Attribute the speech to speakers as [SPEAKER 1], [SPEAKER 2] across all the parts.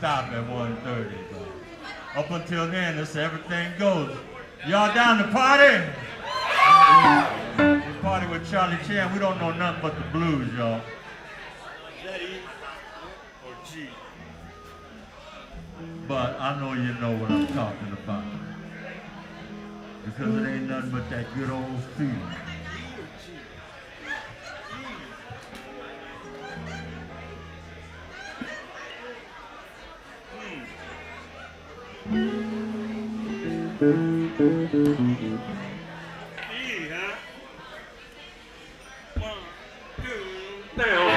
[SPEAKER 1] stop at 1.30. But up until then, it's everything goes. Y'all down to party? We party with Charlie Chan. We don't know nothing but the blues, y'all. But I know you know what I'm talking about. Because it ain't nothing but that good old feeling. Now.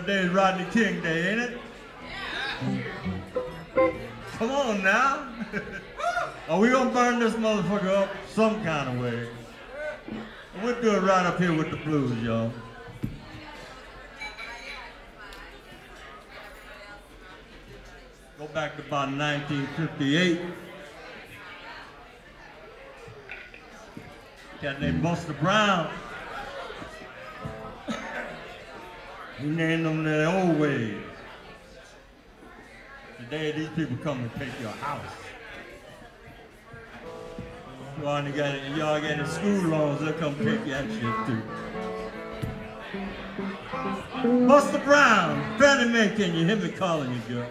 [SPEAKER 1] Oh, today's Rodney King Day, ain't it? Come on now. Are we gonna burn this motherfucker up some kind of way? We'll do it right up here with the blues, y'all. Go back to about 1958. Cat named Buster Brown. He named them their old ways. Today, these people come and take your house. Y'all got, y'all school loans, they'll come take that shit too. Buster Brown, Fannie Mae, can you hear me calling you, girl?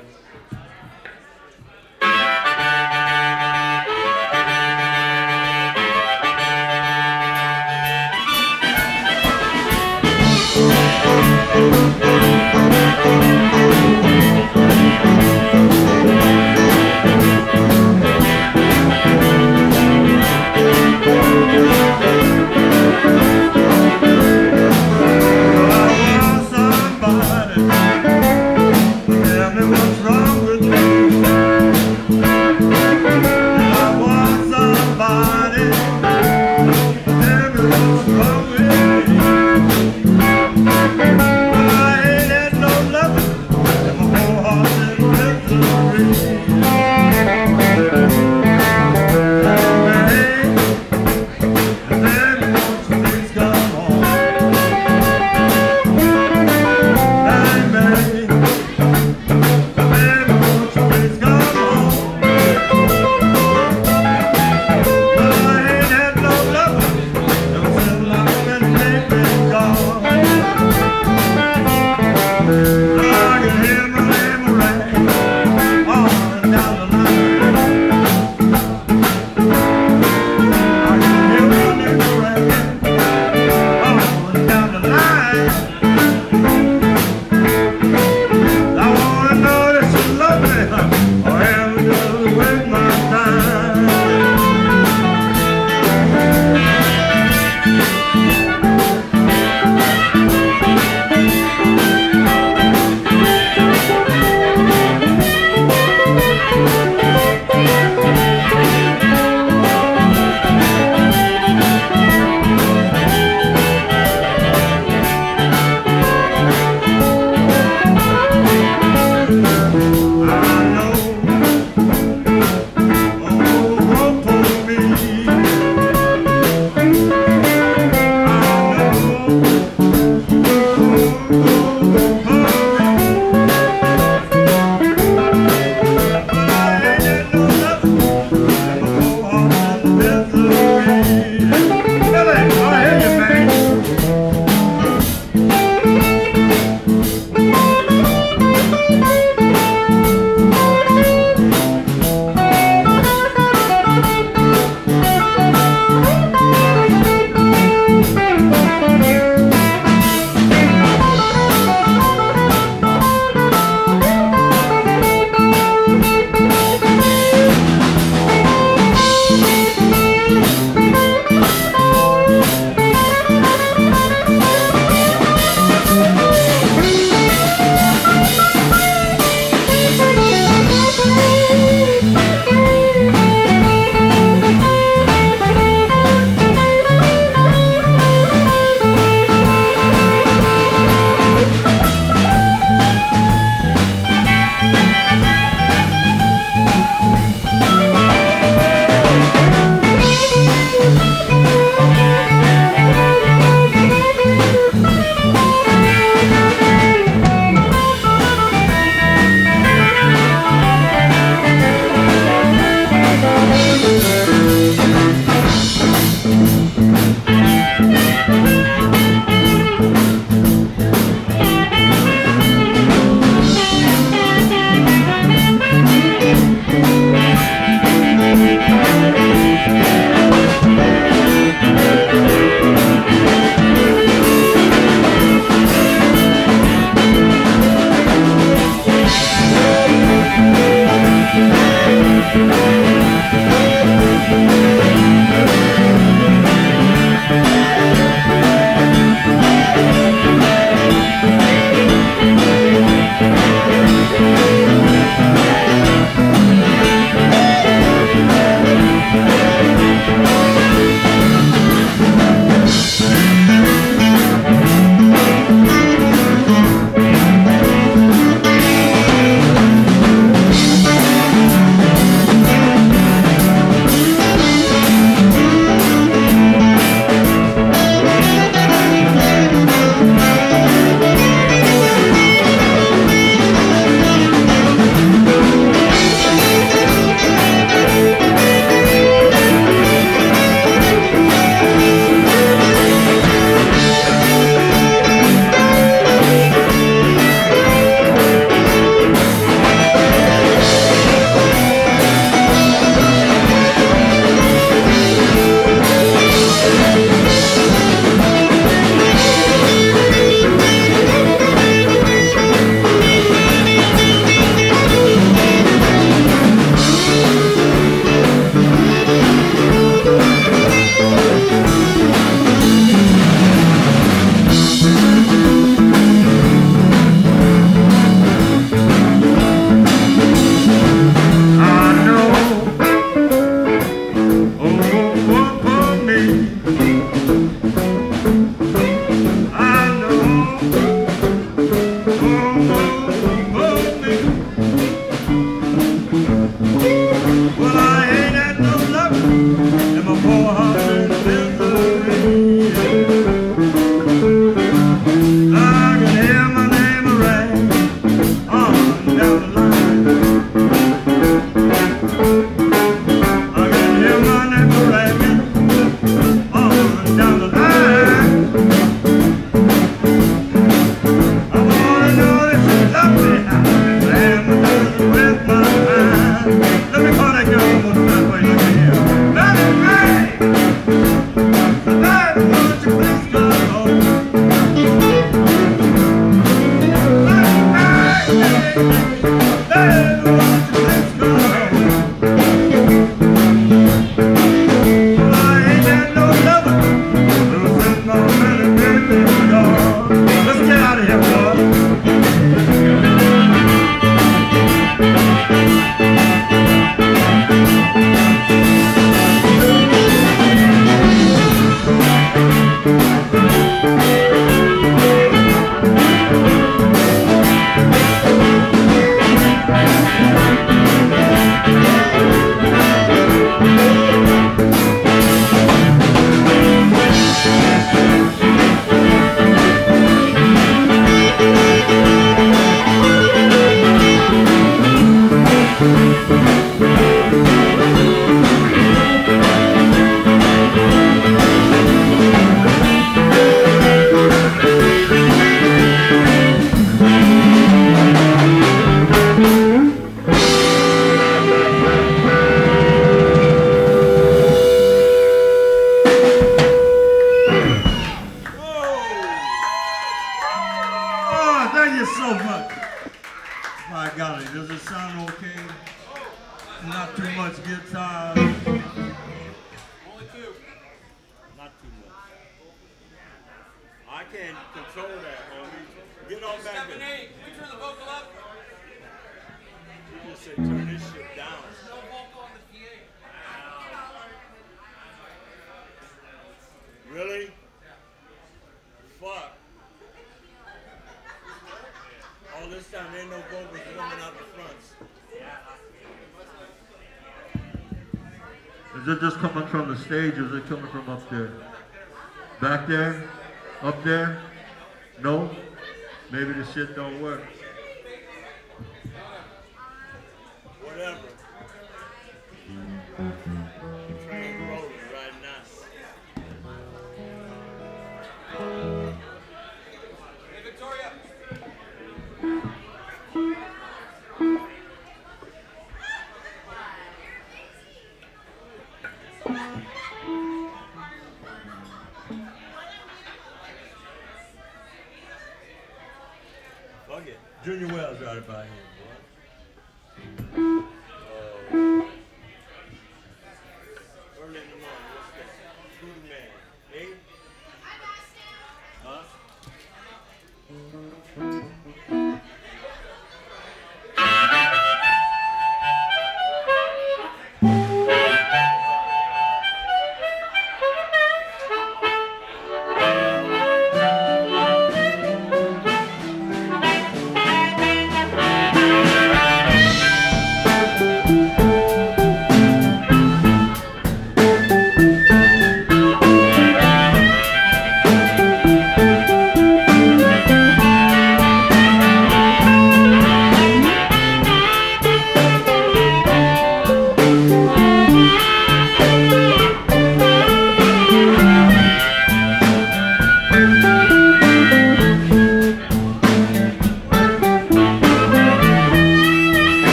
[SPEAKER 2] Shit
[SPEAKER 1] don't work.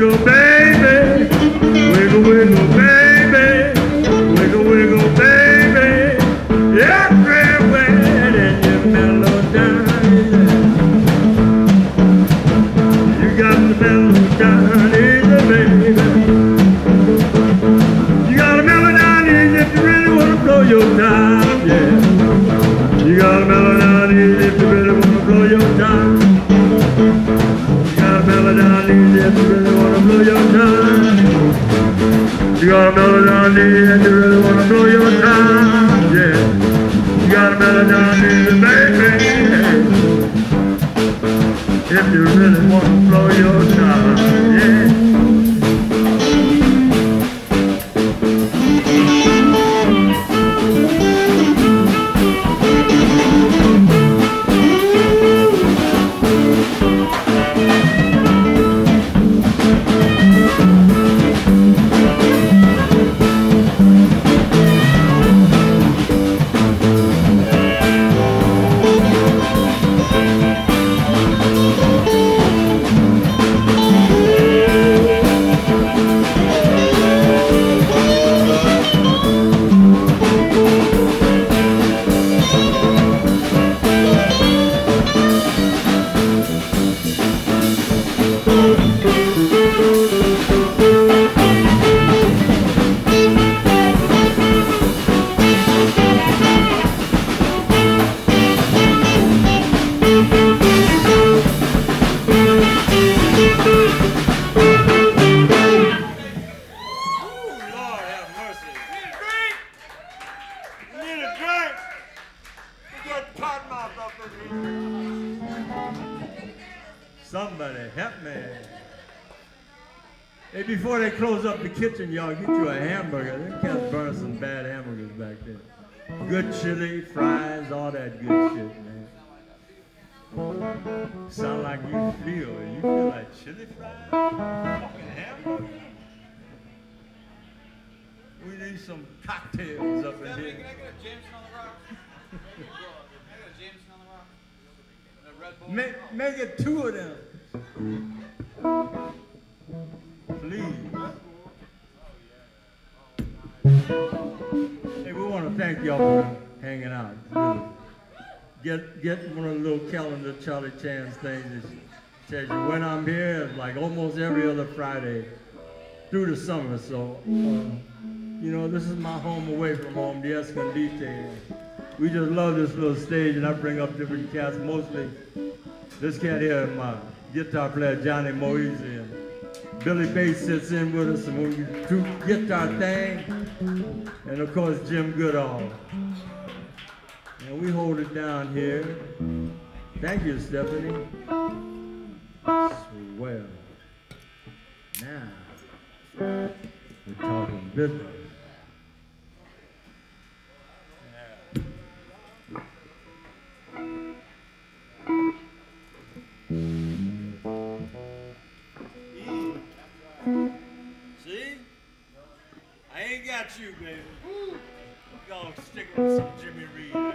[SPEAKER 1] Wiggle, wiggle,
[SPEAKER 3] through the summer. So, uh, you know, this is my home away from home, the Escondite. We just love this little stage, and I bring up different cats, mostly this cat here, my guitar player, Johnny Moezzi, and Billy Bates sits in with us, and we do guitar thing, and of course, Jim Goodall. And we hold it down here. Thank you, Stephanie. Swell. Now. We're talking business.
[SPEAKER 1] See? I ain't got you, baby. Go stick with some Jimmy Reed.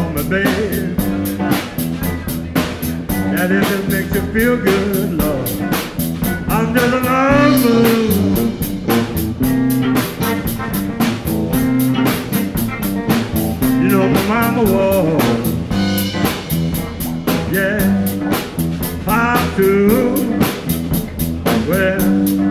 [SPEAKER 1] on
[SPEAKER 3] the
[SPEAKER 1] bed. That it makes you feel good, Lord. I'm just a lover. You know my mama was, yeah, five two. Well.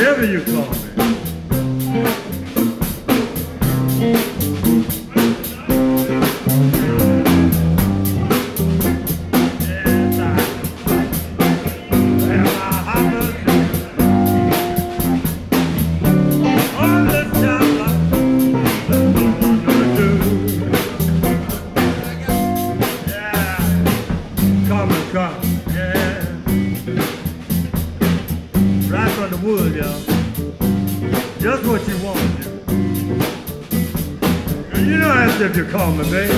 [SPEAKER 1] Whatever you call me. If you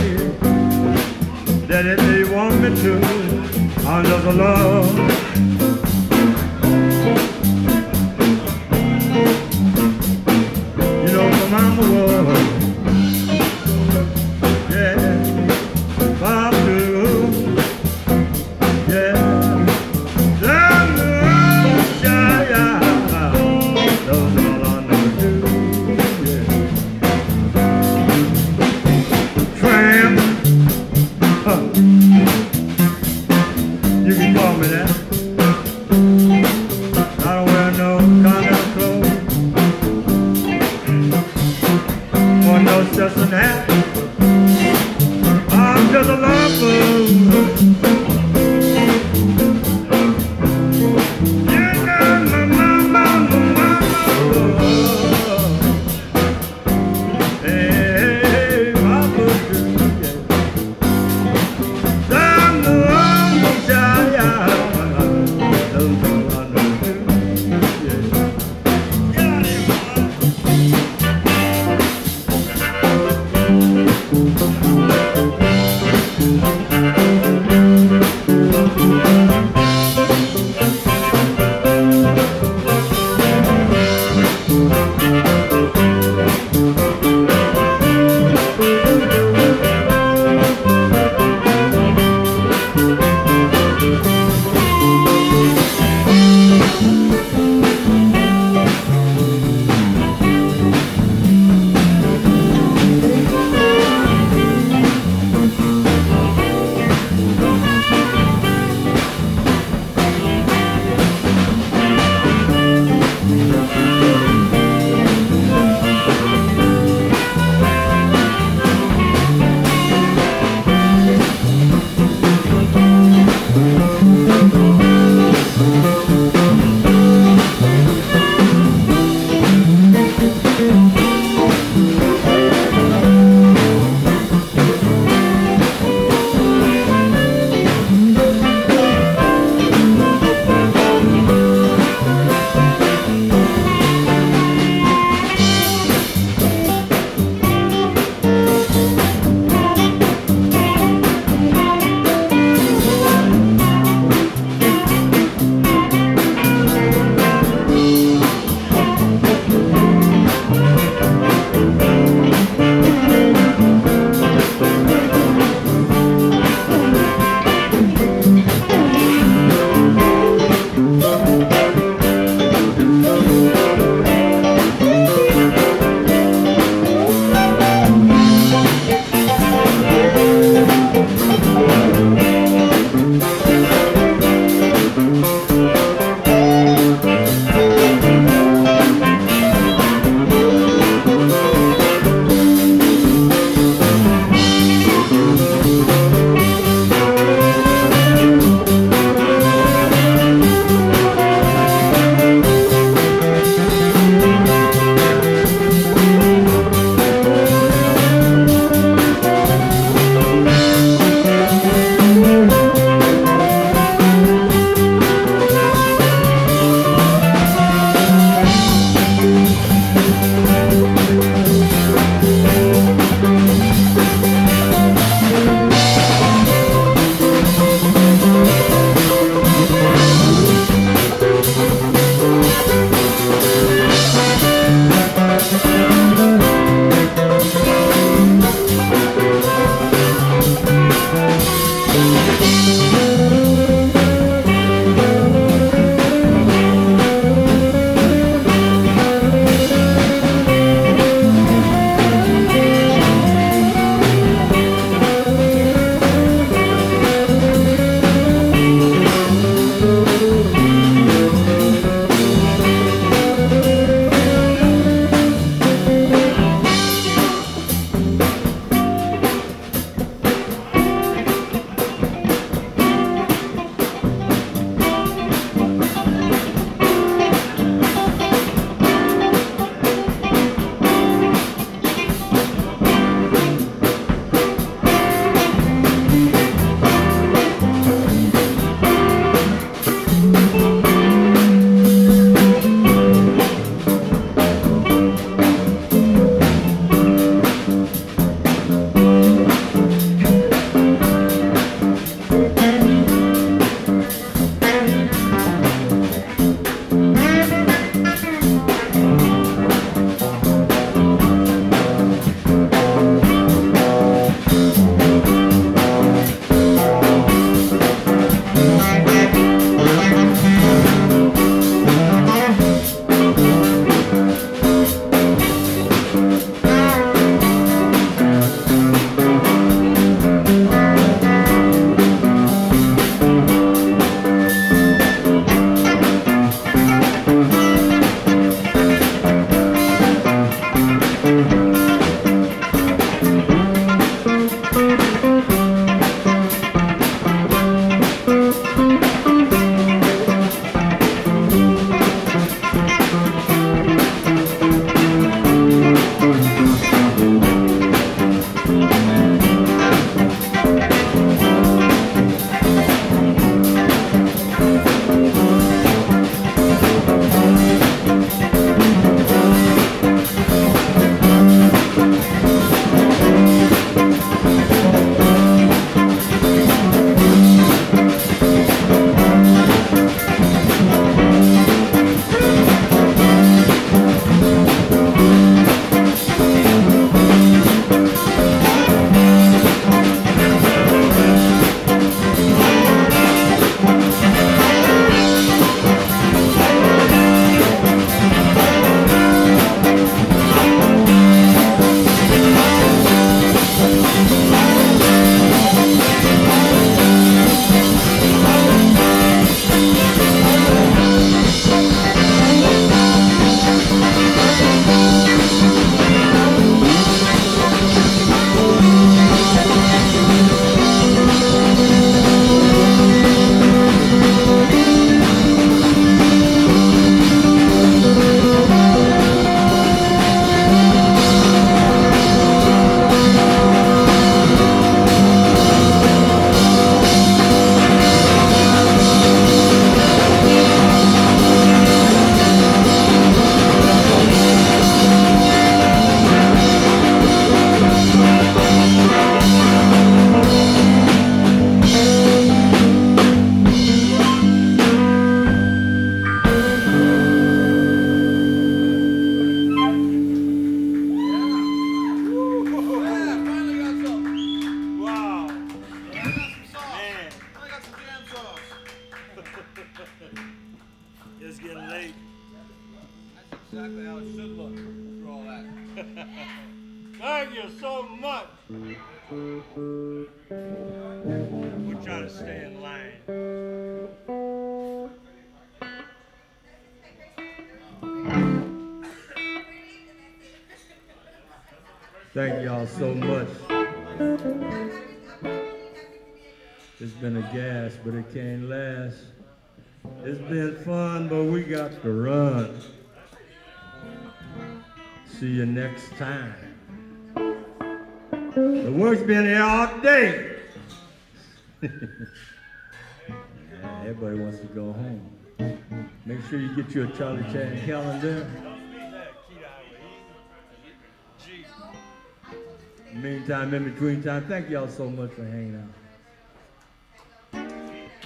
[SPEAKER 4] man.
[SPEAKER 1] Thank y'all so much for hanging out.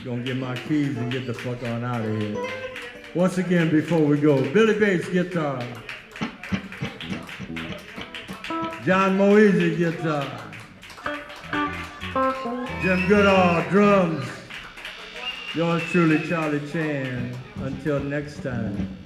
[SPEAKER 1] Gonna get my keys and get the fuck on out of here. Once again, before we go, Billy Bates guitar. John Moezzi guitar. Jim Goodall drums. Yours truly, Charlie Chan. Until next time.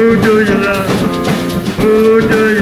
[SPEAKER 1] Who do you love? Who do you